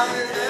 I'm